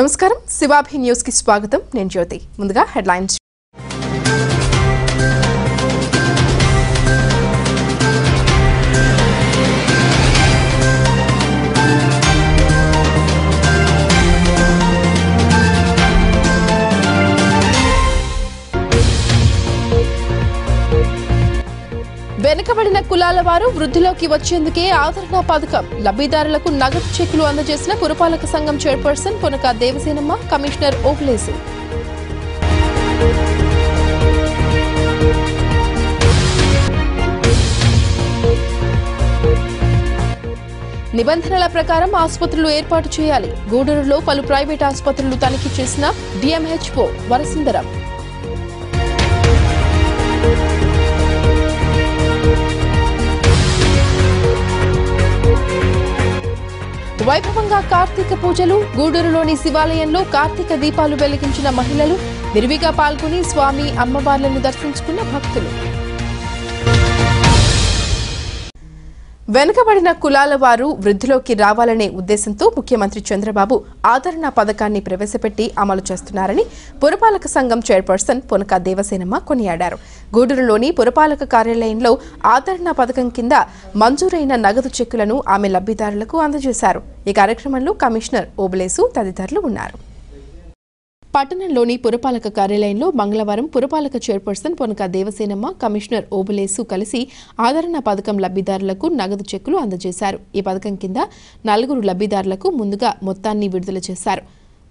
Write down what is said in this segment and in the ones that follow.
నమస్కారం శివాభి న్యూస్కి స్వాగతం నేను జ్యోతి ముందుగా హెడ్లైన్స్ వెనుకబడిన కులాల వారు వృద్ధిలోకి వచ్చేందుకే ఆదరణ పథకం. లబ్ధిదారులకు నగదు చెక్కులు అందజేసిన పురపాలక సంఘం చైర్పర్సన్ పునక దేవసేనమ్మ కమిషనర్ ఓఫ్లేసు నిబంధనల ప్రకారం ఆసుపత్రులు ఏర్పాటు చేయాలి. గూడూరులో పలు ప్రైవేట్ ఆసుపత్రులు తనిఖీ చేసిన డిఎంహెచ్ఓ వరసుందరం వైభవంగా కార్తీక పూజలు గూడూరులోని శివాలయంలో కార్తీక దీపాలు వెలిగించిన మహిళలు విరివిగా పాల్గొని స్వామి అమ్మవార్లను దర్శించుకున్న భక్తులు. వెనుకబడిన కులాల వారు వృద్ధిలోకి రావాలనే ఉద్దేశంతో ముఖ్యమంత్రి చంద్రబాబు ఆదరణ పథకాన్ని ప్రవేశపెట్టి అమలు చేస్తున్నారని పురపాలక సంఘం చైర్పర్సన్ పునక దేవసేనమ్మ కొనియాడారు. గూడూరులోని పురపాలక కార్యాలయంలో ఆదరణ పథకం కింద మంజూరైన నగదు చెక్కులను ఆమె లబ్ధిదారులకు అందజేశారు. ఈ కార్యక్రమంలో కమిషనర్ ఓబులేసు తదితరులు ఉన్నారు. పట్టణంలోని పురపాలక కార్యాలయంలో మంగళవారం పురపాలక చైర్పర్సన్ పొనక దేవసేనమ్మ కమిషనర్ ఓబులేసు కలిసి ఆదరణ పథకం లబ్ధిదారులకు నగదు చెక్కులు అందజేశారు. ఈ పథకం కింద నలుగురు లబ్ధిదారులకు ముందుగా మొత్తాన్ని విడుదల చేశారు.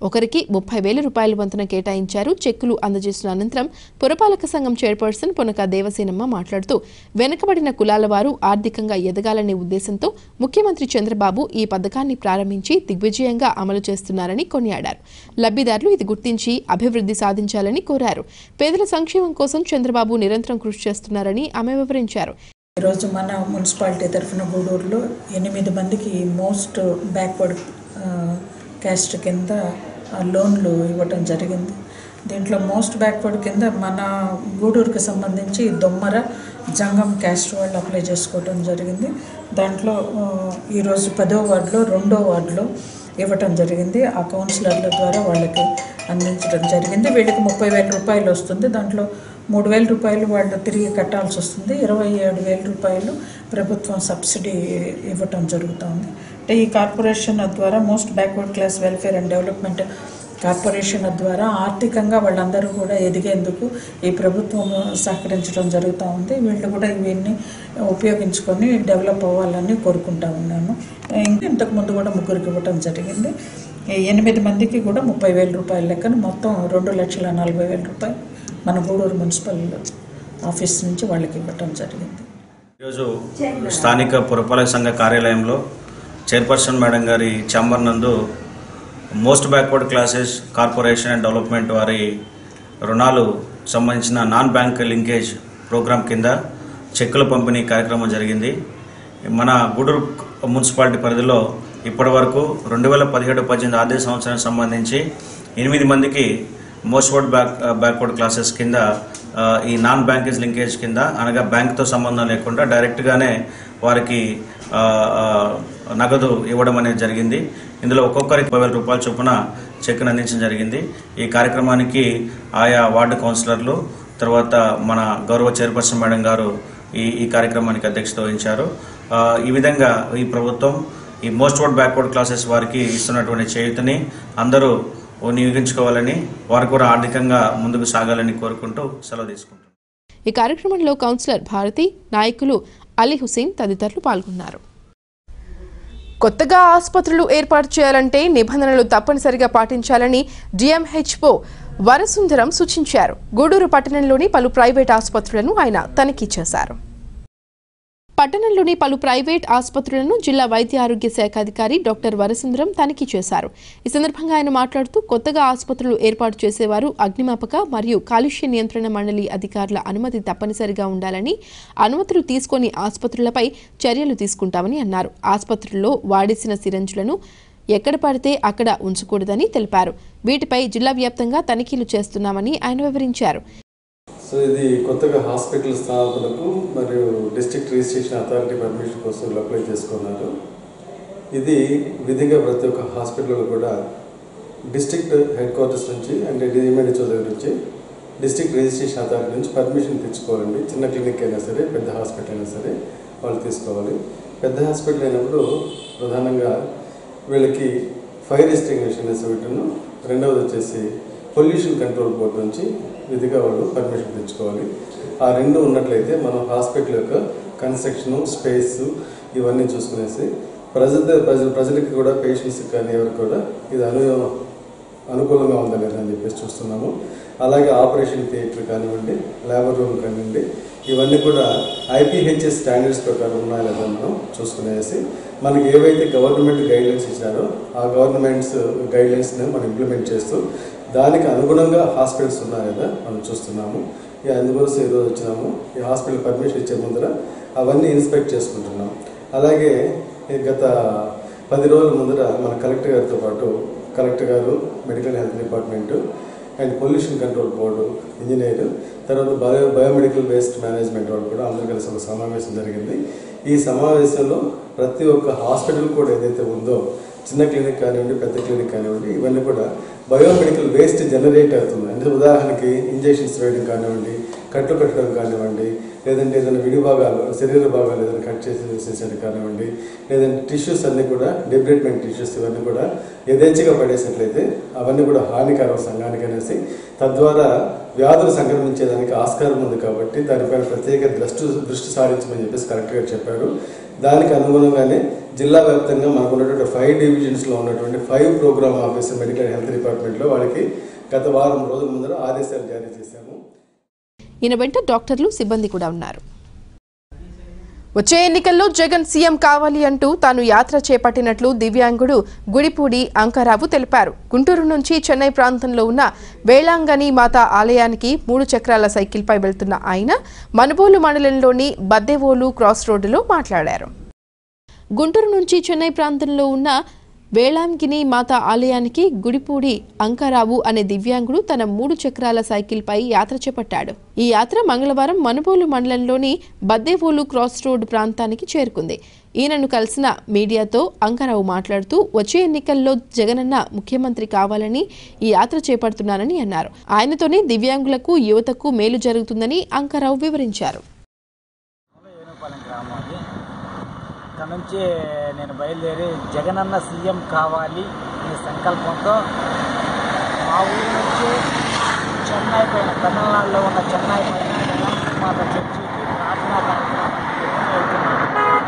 ఒకరికి ముప్పై వేల రూపాయల వంతున కేటాయించారు. చెక్కులు అందజేసిన అనంతరం పురపాలక సంఘం చైర్పర్సన్ పొనక దేవసేనమ్మ మాట్లాడుతూ వెనుకబడిన కులాల వారు ఆర్థికంగా ఎదగాలనే ఉద్దేశంతో ముఖ్యమంత్రి చంద్రబాబు ఈ పథకాన్ని ప్రారంభించి దిగ్విజయంగా అమలు చేస్తున్నారని కొనియాడారు. లబ్ధిదారులు ఇది గుర్తించి అభివృద్ధి సాధించాలని కోరారు. పేదల సంక్షేమం కోసం చంద్రబాబు నిరంతరం కృషి చేస్తున్నారని ఆమె వివరించారు. ఈరోజు మన మున్సిపాలిటీ తరఫున గూడూరులో ఎనిమిది మందికి మోస్ట్ బ్యాక్వర్డ్ క్యాస్ట్ కింద లోన్లు ఇవ్వటం జరిగింది. దీంట్లో మోస్ట్ బ్యాక్వర్డ్ కింద మన గూడూరుకి సంబంధించి దొమ్మర జంగం క్యాస్ట్ వాళ్ళు అప్లై చేసుకోవటం జరిగింది. దాంట్లో ఈరోజు పదో వార్డులో రెండో వార్డులో ఇవ్వటం జరిగింది. ఆ కౌన్సిలర్ల ద్వారా వాళ్ళకి అందించడం జరిగింది. వీళ్ళకి ముప్పై వేల రూపాయలు వస్తుంది. దాంట్లో మూడు వేల రూపాయలు వాళ్ళు తిరిగి కట్టాల్సి వస్తుంది. ఇరవై ఏడు వేల రూపాయలు ప్రభుత్వం సబ్సిడీ ఇవ్వటం జరుగుతుంది. ఈ కార్పొరేషన్ ద్వారా most backward class welfare and development corporation ద్వారా ఆర్థికంగా వాళ్ళందరూ కూడా ఎదిగేందుకు ఈ ప్రభుత్వం సహకరించడం జరుగుతూ ఉంది. వీళ్ళు కూడా ఇవన్నీ ఉపయోగించుకొని డెవలప్ అవ్వాలని కోరుకుంటా ఉన్నాను ఇంకా ఇంతకు ముందు కూడా ముగ్గురికి ఇవ్వటం జరిగింది. ఈ ఎనిమిది మందికి కూడా ముప్పై వేల రూపాయల లెక్కన మొత్తం రెండు లక్షల నలభై వేల రూపాయలు మన గూడూరు మున్సిపల్ ఆఫీస్ నుంచి వాళ్ళకి ఇవ్వటం జరిగింది. ఈరోజు స్థానిక పురపాలక సంఘ కార్యాలయంలో చైర్పర్సన్ మేడం గారి ఛాంబర్ నందు most backward classes corporation and development వారి రుణాలు సంబంధించిన నాన్ బ్యాంక్ లింకేజ్ ప్రోగ్రాం కింద చెక్కుల పంపిణీ కార్యక్రమం జరిగింది. మన గుడూరు మున్సిపాలిటీ పరిధిలో ఇప్పటి వరకు రెండు వేల పదిహేడు పద్దెనిమిది ఆర్థిక సంవత్సరానికి సంబంధించి ఎనిమిది మందికి most word back backward classes కింద ఈ నాన్ బ్యాంకేజ్ లింకేజ్ కింద అనగా బ్యాంక్తో సంబంధం లేకుండా డైరెక్ట్గానే వారికి నగదు ఇవ్వడం అనేది జరిగింది. ఇందులో ఒక్కొక్కరికి పదివేల రూపాయల చొప్పున చెక్ను అందించడం జరిగింది. ఈ కార్యక్రమానికి ఆయా వార్డు కౌన్సిలర్లు తర్వాత మన గౌరవ చైర్పర్సన్ మేడం గారు ఈ ఈ కార్యక్రమానికి అధ్యక్షత వహించారు. ఈ విధంగా ఈ ప్రభుత్వం ఈ మోస్ట్ వర్డ్ బ్యాక్వర్డ్ క్లాసెస్ వారికి ఇస్తున్నటువంటి చేయుతని అందరూ వినియోగించుకోవాలని వారు కూడా ఆర్థికంగా ముందుకు సాగాలని కోరుకుంటూ సెలవు తీసుకుంటున్నారు ఈ కార్యక్రమంలో కౌన్సిలర్ భారతి నాయకులు అలీ హుసేన్ తదితరులు పాల్గొన్నారు. కొత్తగా ఆసుపత్రులు ఏర్పాటు చేయాలంటే నిబంధనలు తప్పనిసరిగా పాటించాలని డిఎంహెచ్ఓ వరసుందరం సూచించారు. గూడూరు పట్టణంలోని పలు ప్రైవేట్ ఆసుపత్రులను ఆయన తనిఖీ చేశారు. పట్టణంలోని పలు ప్రైవేట్ ఆసుపత్రులను జిల్లా వైద్య ఆరోగ్య శాఖ అధికారి డాక్టర్ వరసుందరం తనిఖీ చేశారు. ఈ సందర్భంగా ఆయన మాట్లాడుతూ కొత్తగా ఆసుపత్రులు ఏర్పాటు చేసేవారు అగ్నిమాపక మరియు కాలుష్య నియంత్రణ మండలి అధికారుల అనుమతి తప్పనిసరిగా ఉండాలని అనుమతులు తీసుకొని ఆసుపత్రులపై చర్యలు తీసుకుంటామని అన్నారు. ఆసుపత్రుల్లో వాడేసిన సిరంజులను ఎక్కడ పడితే అక్కడ ఉంచకూడదని తెలిపారు. వీటిపై జిల్లా వ్యాప్తంగా తనిఖీలు చేస్తున్నామని ఆయన వివరించారు. సో ఇది కొత్తగా హాస్పిటల్ స్థాపనకు మరియు డిస్ట్రిక్ట్ రిజిస్ట్రేషన్ అథారిటీ పర్మిషన్ కోసం అప్లై చేసుకున్నారు. ఇది విధిగా ప్రతి ఒక్క హాస్పిటల్లో కూడా డిస్ట్రిక్ట్ హెడ్ క్వార్టర్స్ నుంచి అంటే డిఎంఎడ్హెచ్ఓ చౌదరి నుంచి డిస్ట్రిక్ట్ రిజిస్ట్రేషన్ అథారిటీ నుంచి పర్మిషన్ తెచ్చుకోవాలండి. చిన్న క్లినిక్ అయినా సరే పెద్ద హాస్పిటల్ అయినా సరే వాళ్ళు తీసుకోవాలి. పెద్ద హాస్పిటల్ అయినప్పుడు ప్రధానంగా వీళ్ళకి ఫైర్ ఎస్టింగ్విషన్ పెట్టును రెండవది వచ్చేసి పొల్యూషన్ కంట్రోల్ బోర్డు నుంచి విధిగా వాళ్ళు పర్మిషన్ తెచ్చుకోవాలి. ఆ రెండు ఉన్నట్లయితే మనం హాస్పిటల్ యొక్క కన్స్ట్రక్షన్ స్పేస్ ఇవన్నీ చూసుకునేసి ప్రజల ప్రజల ప్రజలకి కూడా పేషెంట్స్కి కానీ ఎవరికి కూడా ఇది అను అనుకూలంగా ఉందా లేదని చెప్పేసి చూస్తున్నాము. అలాగే ఆపరేషన్ థియేటర్ కానివ్వండి లేబర్ రూమ్ కానివ్వండి ఇవన్నీ కూడా ఐపీహెచ్ఎస్ స్టాండర్డ్స్ ప్రకారం ఉన్నాయా లేదా మనం చూసుకునేసి మనకి ఏవైతే గవర్నమెంట్ గైడ్లైన్స్ ఇచ్చారో ఆ గవర్నమెంట్స్ గైడ్లైన్స్ని మనం ఇంప్లిమెంట్ చేస్తూ దానికి అనుగుణంగా హాస్పిటల్స్ ఉన్నాయా మనం చూస్తున్నాము. ఇక అందుకోసం ఈరోజు వచ్చినాము. ఈ హాస్పిటల్ పర్మిషన్ ఇచ్చే ముందర అవన్నీ ఇన్స్పెక్ట్ చేసుకుంటున్నాం. అలాగే గత పది రోజుల ముందర మన కలెక్టర్ గారితో పాటు కలెక్టర్ గారు medical health department and pollution control board engineer తర్వాత బయో బయోమెడికల్ వేస్ట్ మేనేజ్మెంట్ వాళ్ళు కూడా అందరూ కలిసి ఒక సమావేశం జరిగింది. ఈ సమావేశంలో ప్రతి ఒక్క హాస్పిటల్ కూడా ఏదైతే ఉందో చిన్న క్లినిక్ కానివ్వండి పెద్ద క్లినిక్ కానివ్వండి ఇవన్నీ కూడా బయోమెడికల్ వేస్ట్ జనరేట్ అవుతుంది. అంటే ఉదాహరణకి ఇంజెక్షన్స్ వేయడం కానివ్వండి కట్లు కట్టడం కానివ్వండి లేదంటే ఏదైనా విడి భాగాలు శరీర భాగాలు ఏదైనా కట్ చేసి వేసేసాడు కానివ్వండి లేదంటే టిష్యూస్ అన్నీ కూడా డెబ్రిట్మెంట్ టిష్యూస్ ఇవన్నీ కూడా యథేచ్ఛగా పడేసినట్లయితే అవన్నీ కూడా హానికరం సంఘానికి అనేసి తద్వారా వ్యాధులు సంక్రమించేదానికి ఆస్కారం ఉంది కాబట్టి దానిపైన ప్రత్యేక దృష్టి దృష్టి సారించమని చెప్పేసి కరెక్ట్గా చెప్పారు. దానికి అనుగుణంగానే జిల్లా వ్యాప్తంగా మనకు ఉన్నటువంటి ఫైవ్ డివిజన్స్లో ఉన్నటువంటి five programme officer medical health డిపార్ట్మెంట్లో వాళ్ళకి గత వారం రోజుల ముందర ఆదేశాలు జారీ చేశాము. ఈయన వెంట డాక్టర్లు సిబ్బంది కూడా ఉన్నారు. వచ్చే ఎన్నికల్లో జగన్ సీఎం కావాలి అంటూ తాను యాత్ర చేపట్టినట్లు దివ్యాంగుడు గుడిపూడి అంకారావు తెలిపారు. గుంటూరు నుంచి చెన్నై ప్రాంతంలో ఉన్న వేళాంగని మాత ఆలయానికి మూడు చక్రాల సైకిల్పై వెళ్తున్న ఆయన మనుబోలు మండలంలోని బద్దెవోలు క్రాస్ రోడ్డులో మాట్లాడారు. గుంటూరు నుంచి చెన్నై ప్రాంతంలో ఉన్న వేళాంగిని మాత ఆలయానికి గుడిపూడి అంకారావు అనే దివ్యాంగుడు తన మూడు చక్రాల సైకిల్పై యాత్ర చేపట్టాడు. ఈ యాత్ర మంగళవారం మనుబోలు మండలంలోని బద్దేవోలు క్రాస్ రోడ్ ప్రాంతానికి చేరుకుంది. ఈయనను కలిసిన మీడియాతో అంకారావు మాట్లాడుతూ వచ్చే ఎన్నికల్లో జగనన్న ముఖ్యమంత్రి కావాలని ఈ యాత్ర చేపడుతున్నానని అన్నారు. ఆయనతోనే దివ్యాంగులకు యువతకు మేలు జరుగుతుందని అంకారావు వివరించారు ఏనుపాలెం గ్రామం అది ఇక్కడ నుంచి నేను బయలుదేరి జగనన్న సీఎం కావాలి అనే సంకల్పంతో మా ఊరి నుంచి చెన్నై పైన తమిళనాడులో ఉన్న చెన్నై పైన మాత చర్చికి ప్రార్థనా వెళ్తున్నాను.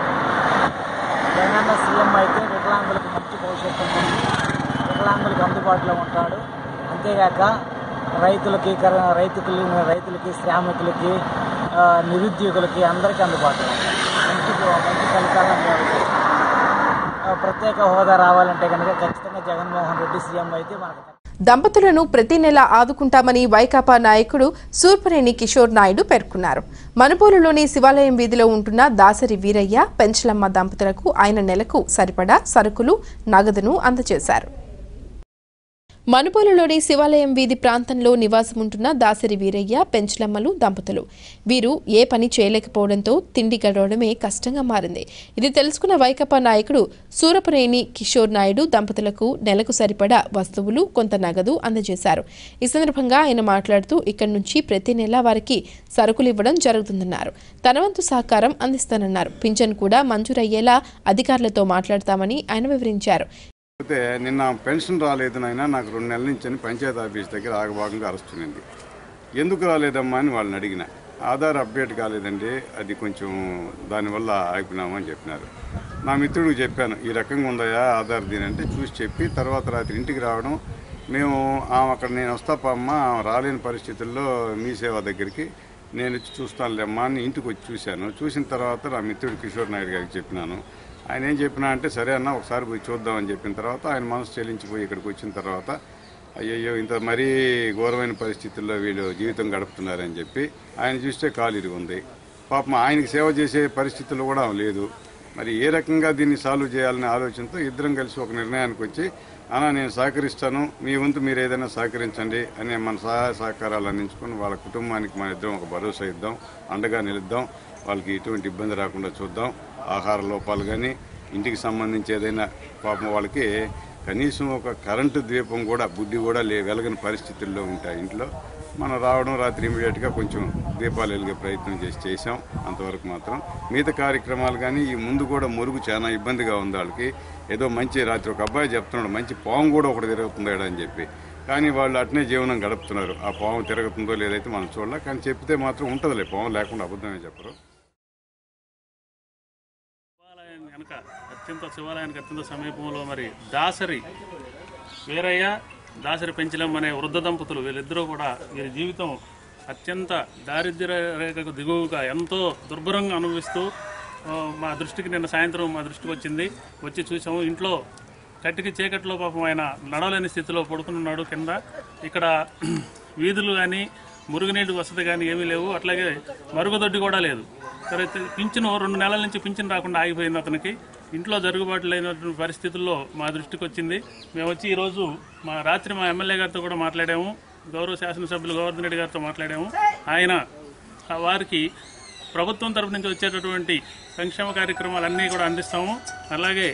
జగనన్న సీఎం అయితే వికలాంగులకు మంచి భవిష్యత్తు ఉంది. వికలాంగులకు అందుబాటులో ఉంటాడు. అంతేగాక రైతులకి కర- రైతులకి శ్రామికులకి నిరుద్యోగులకి అందరికీ అందుబాటులో ఉంటాడు. మంచి ఫలితాలను ప్రత్యేక హోదా రావాలంటే కనుక ఖచ్చితంగా జగన్మోహన్ రెడ్డి సీఎం అయితే మనకు దంపతులను ప్రతి నెల ఆదుకుంటామని వైకాపా నాయకుడు సూర్పరేణి కిషోర్ నాయుడు పేర్కొన్నారు. మనుబోలులోని శివాలయం వీధిలో ఉంటున్న దాసరి వీరయ్య పెంచలమ్మ దంపతులకు ఆయన నెలకు సరిపడా సరుకులు నగదును అందజేశారు. మనుపూలులోని శివాలయం వీధి ప్రాంతంలో నివాసముంటున్న దాసరి వీరయ్య పెంచలమ్మలు దంపతులు. వీరు ఏ పని చేయలేకపోవడంతో తిండి గడవడమే కష్టంగా మారింది. ఇది తెలుసుకున్న వైకపా నాయకుడు సూరపరేణి కిషోర్ నాయుడు దంపతులకు నెలకు సరిపడా వస్తువులు కొంత నగదు అందజేశారు. ఈ సందర్భంగా ఆయన మాట్లాడుతూ ఇక్కడి నుంచి ప్రతి నెల వారికి సరుకులు ఇవ్వడం జరుగుతుందన్నారు. తన వంతు సహకారం అందిస్తానన్నారు. పింఛన్ కూడా మంజూరయ్యేలా అధికారులతో మాట్లాడతామని ఆయన వివరించారు. అయితే నిన్న పెన్షన్ రాలేదు నాయన నాకు రెండు నెలల నుంచి అని పంచాయతీ ఆఫీస్ దగ్గర ఆగభాగంగా అరెస్ట్ ఉంది ఎందుకు రాలేదమ్మా అని వాళ్ళని అడిగిన. ఆధార్ అప్డేట్ కాలేదండి అది కొంచెం దానివల్ల ఆగిపోయినామని చెప్పినారు. నా మిత్రుడికి చెప్పాను ఈ రకంగా ఉందయా ఆధార్ దీని అంటే చూసి చెప్పి తర్వాత రాత్రి ఇంటికి రావడం. మేము ఆమె అక్కడ నేను వస్తాపమ్మా రాలేని పరిస్థితుల్లో మీ సేవ దగ్గరికి నేను వచ్చి చూస్తానులేమ్మా అని ఇంటికి వచ్చి చూశాను. చూసిన తర్వాత నా మిత్రుడు కిషోర్ నాయుడు గారికి చెప్పినాను. ఆయన ఏం చెప్పినా అంటే సరే అన్న ఒకసారి పోయి చూద్దామని చెప్పిన తర్వాత ఆయన మనసు చెల్లించిపోయి ఇక్కడికి వచ్చిన తర్వాత అయ్యయ్యో ఇంత మరీ ఘోరమైన పరిస్థితుల్లో వీళ్ళు జీవితం గడుపుతున్నారని చెప్పి ఆయన చూస్తే కాలు ఉంది పాపం ఆయనకి సేవ చేసే పరిస్థితులు కూడా లేదు. మరి ఏ రకంగా దీన్ని సాల్వ్ చేయాలనే ఆలోచనతో ఇద్దరం కలిసి ఒక నిర్ణయానికి వచ్చి అన్న నేను సహకరిస్తాను. మీ వంతు మీరు ఏదైనా సహకరించండి అనే మన సహాయ సహకారాలు అందించుకొని వాళ్ళ కుటుంబానికి మన ఇద్దరం ఒక భరోసా ఇద్దాం. అండగా నిలుద్దాం. వాళ్ళకి ఎటువంటి ఇబ్బంది రాకుండా చూద్దాం. ఆహార లోపాలు కానీ ఇంటికి సంబంధించి ఏదైనా పాపం వాళ్ళకి కనీసం ఒక కరెంటు ద్వీపం కూడా బుద్ధి కూడా లే వెలగని పరిస్థితుల్లో ఉంటాయి ఇంట్లో. మనం రావడం రాత్రి ఇమీడియట్గా కొంచెం దీపాలు వెలిగే ప్రయత్నం చేసి చేసాం అంతవరకు మాత్రం మిగతా కార్యక్రమాలు కానీ ఈ ముందు కూడా మురుగు చాలా ఇబ్బందిగా ఉంది వాళ్ళకి. ఏదో మంచి రాత్రి ఒక అబ్బాయి చెప్తున్నాడు మంచి పాము కూడా ఒకటి తిరుగుతుంది అని చెప్పి. కానీ వాళ్ళు అట్నే జీవనం గడుపుతున్నారు. ఆ పాము తిరుగుతుందో లేదైతే మనం చూడాలి. కానీ చెప్తే మాత్రం ఉంటుందిలే పాము లేకుండా అబద్ధమే చెప్పరు. శివాలయం అత్యంత శివాలయానికి అత్యంత సమీపంలో మరి దాసరి వీరయ్య దాసరి పెంచలం అనే వృద్ధ దంపతులు వీళ్ళిద్దరూ కూడా వీరి జీవితం అత్యంత దారిద్ర్య రేఖకు దిగువగా ఎంతో దుర్భరంగా అనుభవిస్తూ మా దృష్టికి నిన్న సాయంత్రం మా దృష్టికి వచ్చింది. వచ్చి చూసాము. ఇంట్లో కట్టికి చీకట్లో పాపం ఆయన నడవలేని స్థితిలో పడుకుని ఉన్నాడు కింద. ఇక్కడ వీధులు కానీ మురుగునీటి వసతి కానీ ఏమీ లేవు. అట్లాగే మరుగుదొడ్డి కూడా లేదు. తర్వాత పింఛను రెండు నెలల నుంచి పింఛను రాకుండా ఆగిపోయింది అతనికి. ఇంట్లో జరుగుబాటు లేనటువంటి పరిస్థితుల్లో మా దృష్టికి వచ్చింది. మేము వచ్చి ఈరోజు మా రాత్రి మా ఎమ్మెల్యే గారితో కూడా మాట్లాడాము. గౌరవ శాసనసభ్యులు గోవర్ధన్ రెడ్డి గారితో మాట్లాడాము. ఆయన వారికి ప్రభుత్వం తరపు నుంచి వచ్చేటటువంటి సంక్షేమ కార్యక్రమాలన్నీ కూడా అందిస్తాము. అలాగే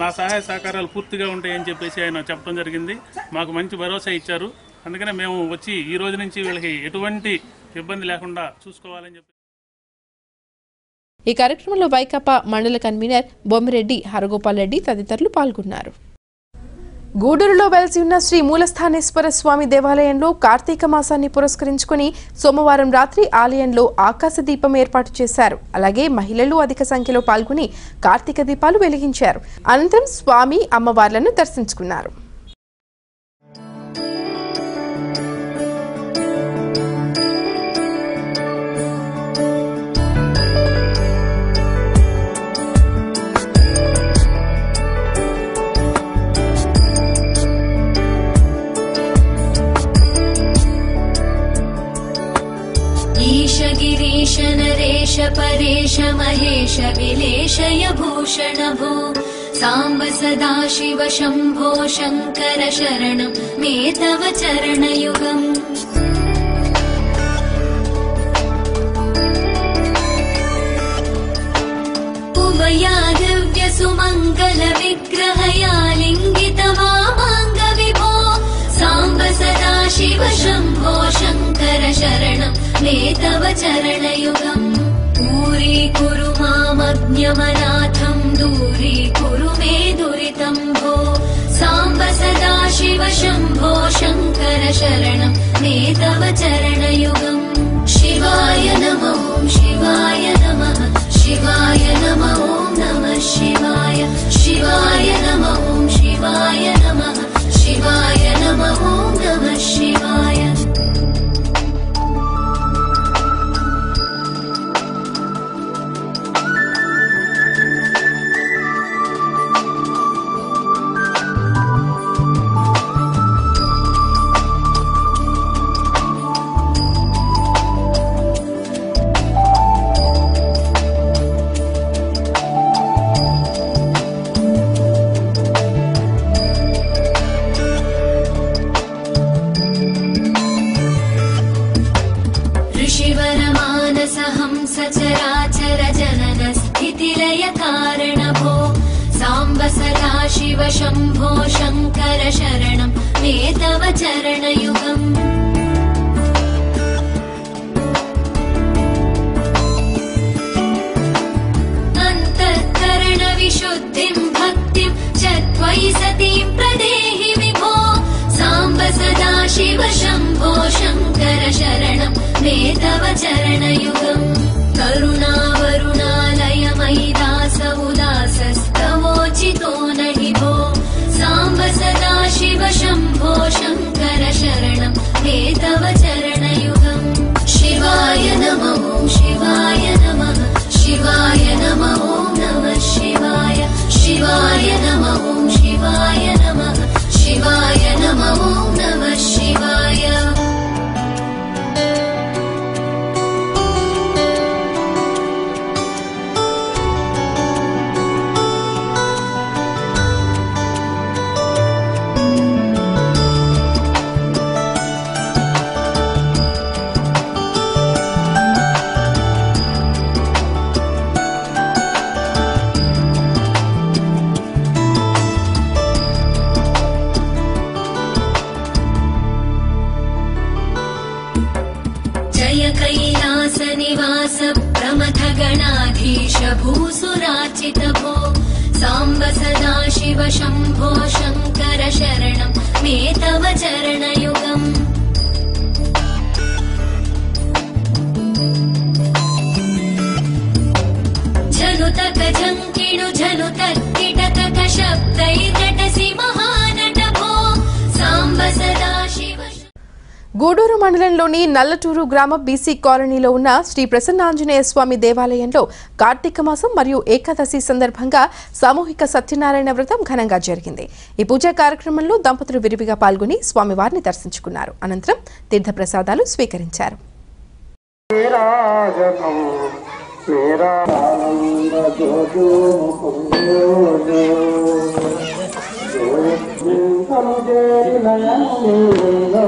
నా సహాయ సహకారాలు పూర్తిగా ఉంటాయని చెప్పేసి ఆయన చెప్పడం జరిగింది. మాకు మంచి భరోసా ఇచ్చారు. అందుకనే మేము వచ్చి ఈ రోజు నుంచి వీళ్ళకి ఎటువంటి ఇబ్బంది లేకుండా చూసుకోవాలని చెప్పి ఈ కార్యక్రమంలో వైకాపా మండల కన్వీనర్ బొమ్మిరెడ్డి హరగోపాల్ రెడ్డి తదితరులు పాల్గొన్నారు. గూడూరులో వెలసి ఉన్న శ్రీ మూలస్థానేశ్వర స్వామి దేవాలయంలో కార్తీక మాసాన్ని పురస్కరించుకుని సోమవారం రాత్రి ఆలయంలో ఆకాశ దీపం ఏర్పాటు చేశారు. అలాగే మహిళలు అధిక సంఖ్యలో పాల్గొని కార్తీక దీపాలు వెలిగించారు. అనంతరం స్వామి అమ్మవార్లను దర్శించుకున్నారు. परेश महेश विलेशय भूषण भो साम्ब सदा शिव शम्भो शङ्कर शरणं मे तव चरणयुगम्। उमया दिव्य सुमङ्गल विग्रहया लिङ्गित वामाङ्ग विभो साम्ब सदा शिव शम्भो शङ्कर शरणं मे तव चरणयुगम् दूरीकुरु मामज्ञमनाथम् दूरीकुरु मे दुरितम् भो साम्ब सदा शिव शम्भो शङ्कर शरणं मे तव चरणयुगम्। शिवाय नमो शिवाय नमः शिवाय नमो नमः शिवाय शिवाय नमो शिवाय नमः शिवाय नमो नमः शिवाय प्रदेहि विभो। साम्ब सदा शिव शम्भो शङ्कर शरणं मे तव चरणयुगम्। करुणावरुणालय मयि दास उदासस्तवोचितो न हि भो। साम्ब सदा शिव शम्भो शङ्कर शरणं मे तव चरणयुगम्। शिवाय नमो शिवाय नमः शिवाय नमः शिवाय नमो शिवाय नमः शिवाय नमो नमः గూడూరు మండలంలోని నల్లటూరు గ్రామ బీసీ కాలనీలో ఉన్న శ్రీ ప్రసన్నాంజనేయ స్వామి దేవాలయంలో కార్తీక మాసం మరియు ఏకాదశి సందర్భంగా సామూహిక సత్యనారాయణ వ్రతం ఘనంగా జరిగింది. ఈ పూజా కార్యక్రమంలో దంపతులు విరివిగా పాల్గొని స్వామివారిని దర్శించుకున్నారు. అనంతరం తీర్థప్రసాదాలు స్వీకరించారు. Seraananda Jojo Kundojo Jogam Jeri Nayananda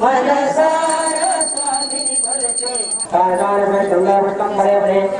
Madasara Swami Kolche Kadar Brahma Brahma Brahma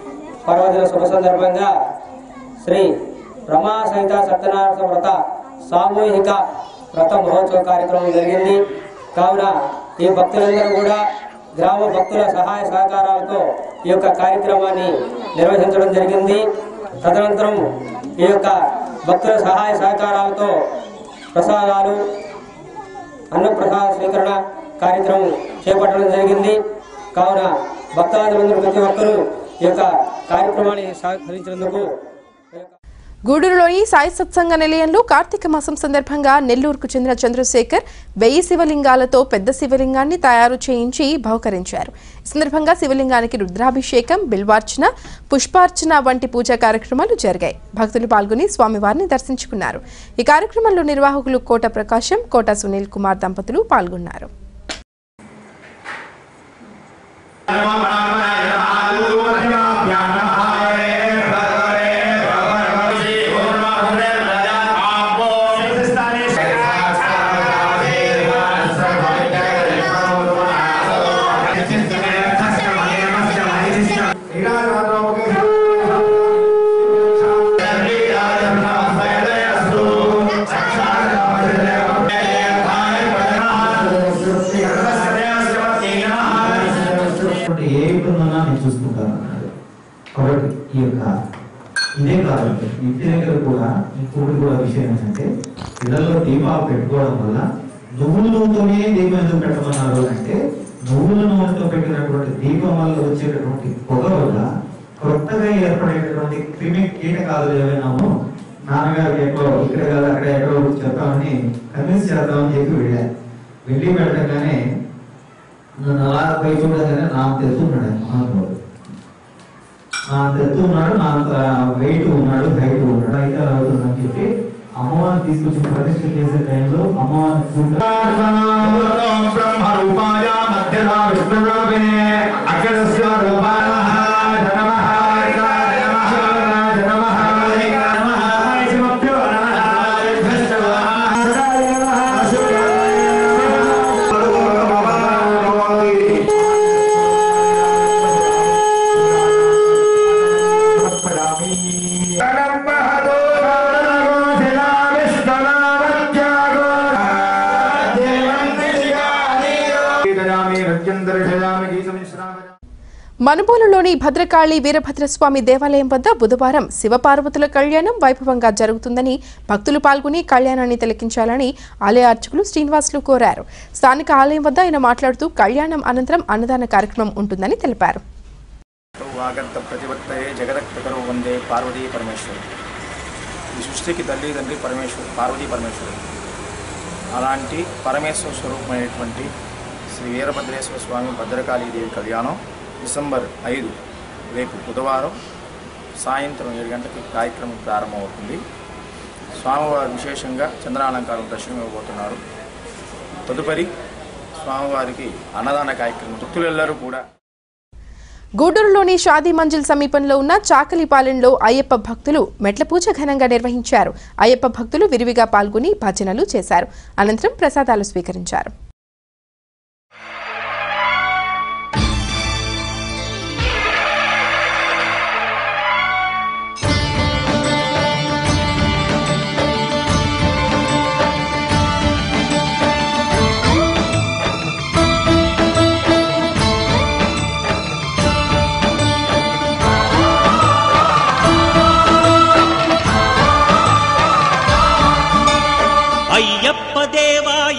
పర్వదిన శుభ సందర్భంగా శ్రీ రమా సహిత సత్యనారాయణ వ్రత సామూహిక వ్రత మహోత్సవ కార్యక్రమం జరిగింది. కావున ఈ భక్తులందరూ కూడా గ్రామ భక్తుల సహాయ సహకారాలతో ఈ యొక్క కార్యక్రమాన్ని నిర్వహించడం జరిగింది. తదనంతరం ఈ యొక్క భక్తుల సహాయ సహకారాలతో ప్రసాదాలు అన్నప్రసాద స్వీకరణ కార్యక్రమం చేపట్టడం జరిగింది. కావున భక్తాదులందరూ ప్రతి ఒక్కరూ ఈ యొక్క కార్యక్రమాన్ని సహకరించినందుకు గూడూరులోని సాయి సత్సంగ నిలయంలో కార్తీక మాసం సందర్భంగా నెల్లూరుకు చెందిన చంద్రశేఖర్ వెయ్యి శివలింగాలతో పెద్ద శివలింగాన్ని తయారు చేయించి బహుకరించారు. ఈ సందర్భంగా శివలింగానికి రుద్రాభిషేకం బిల్వార్చన పుష్పార్చన వంటి పూజా కార్యక్రమాలు జరిగాయి. భక్తులు పాల్గొని స్వామివారిని దర్శించుకున్నారు. ఈ కార్యక్రమంలో నిర్వాహకులు కోట ప్రకాశం కోట సునీల్ కుమార్ దంపతులు పాల్గొన్నారు. దీపాలు వల్ల నువ్వుల నూనెతోనే దీపం ఎందుకు పెట్టమన్నారు అంటే నువ్వుల నూనెతో పెట్టినటువంటి దీపం వల్ల వచ్చేటటువంటి పొగ వల్ల కొత్తగా ఏర్పడేటటువంటి క్రిమి కీటకాలు ఏవైనామో నాన్నగారు ఎక్కడో ఇక్కడ కాదు అక్కడ ఎక్కడో చెప్తామని కన్విన్స్ చేద్దామని చెప్పి వెళ్ళాను వెళ్ళి పెట్టగానే నన్ను అలా పోయి చూడగానే నాకు అంత ఎత్తు ఉన్నాడు ఆయన మహానుభావుడు. నా అంత నా వెయిట్ ఉన్నాడు హైట్ ఉన్నాడు అయితే అవుతుందని చెప్పి అమ్మవారిని తీసుకొచ్చి ప్రతిష్ట చేసే టైంలో అమ్మవారిని అక్కడ మనుబోలులోని భద్రకాళి వీరభద్రస్వామి దేవాలయం వద్ద బుధవారం శివపార్వతుల కళ్యాణం వైభవంగా జరుగుతుందని భక్తులు పాల్గొని కళ్యాణాన్ని తిలకించాలని ఆలయ అర్చకులు శ్రీనివాసులు కోరారు. స్థానిక ఆలయం వద్ద ఆయన మాట్లాడుతూ కళ్యాణం అనంతరం అన్నదాన కార్యక్రమం ఉంటుందని తెలిపారు. సృష్టికి తల్లి తండ్రి పరమేశ్వరు పార్వతీ పరమేశ్వరు. అలాంటి పరమేశ్వర స్వరూపమైనటువంటి శ్రీ వీరభద్రేశ్వర స్వామి భద్రకాళీదేవి కళ్యాణం డిసెంబర్ ఐదు రేపు బుధవారం సాయంత్రం ఏడు గంటలకు కార్యక్రమం ప్రారంభమవుతుంది. స్వామివారు విశేషంగా చంద్రాలంకారం దర్శనం ఇవ్వబోతున్నారు తదుపరి స్వామివారికి అన్నదాన కార్యక్రమం. భక్తులెల్లరూ కూడా గూడూరులోని షాదీ మంజిల్ సమీపంలో ఉన్న చాకలిపాలెంలో అయ్యప్ప భక్తులు మెట్ల పూజ ఘనంగా నిర్వహించారు. అయ్యప్ప భక్తులు విరివిగా పాల్గొని భజనలు చేశారు. అనంతరం ప్రసాదాలు స్వీకరించారు.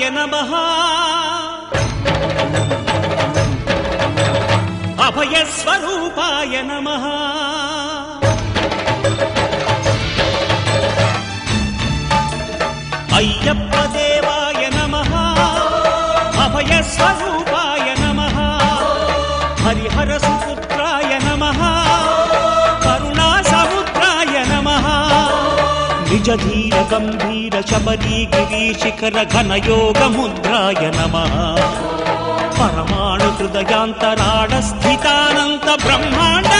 నమ. అభయస్వరూపాయ నమ. అయ్యప్ప దేవాయ నమ. అభయస్వరూపాయ నమ. హరిహర నిజ ధీర గంభీర శబరీ గిరి శిఖర ఘన యోగ ముద్రాయ నమ పరమాణు హృదయాంతరాడ స్థితానంత బ్రహ్మాండ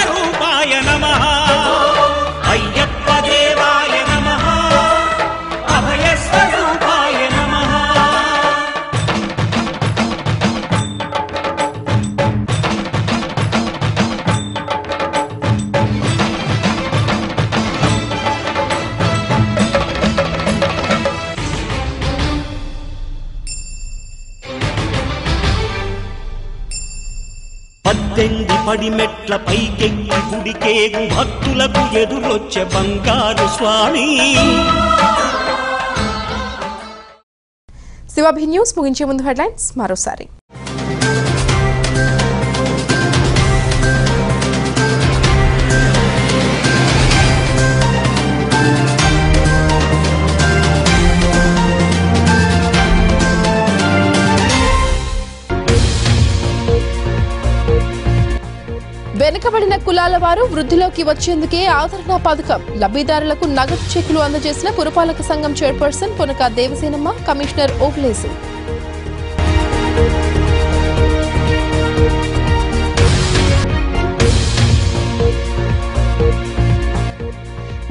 పడి మెట్ల పైకెక్కి గుడికేగు భక్తులకు ఎదురొచ్చే బంగారు స్వామి. శివాభి న్యూస్ ముగించే ముందు హెడ్లైన్స్ మరోసారి. కులాల వారు వృద్ధిలోకి వచ్చేందుకే ఆదరణ పథకం. లబ్ధిదారులకు నగదు చెక్కులు అందజేసిన పురపాలక సంఘం చైర్పర్సన్ పునక దేవసేనమ్మ కమిషనర్ ఓబ్లేసు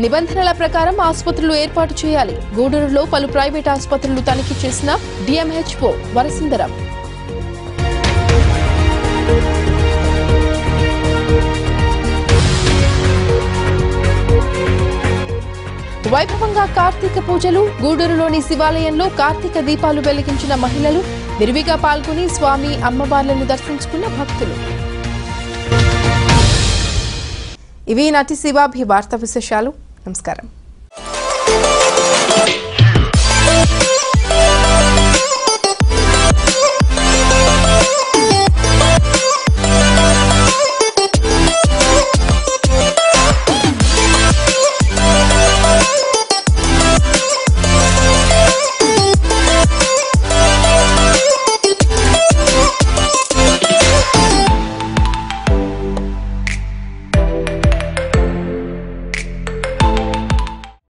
నిబంధనల ప్రకారం ఆసుపత్రులు ఏర్పాటు చేయాలి. గూడూరులో పలు ప్రైవేట్ ఆసుపత్రులు తనిఖీ చేసిన డిఎంహెచ్ఓ వరసుందరం వైభవంగా కార్తీక పూజలు గూడూరులోని శివాలయంలో కార్తీక దీపాలు వెలిగించిన మహిళలు విరివిగా పాల్గొని స్వామి అమ్మవార్లను దర్శించుకున్న భక్తులు. ఇవి నటి శివాభి వార్తా విశేషాలు. నమస్కారం.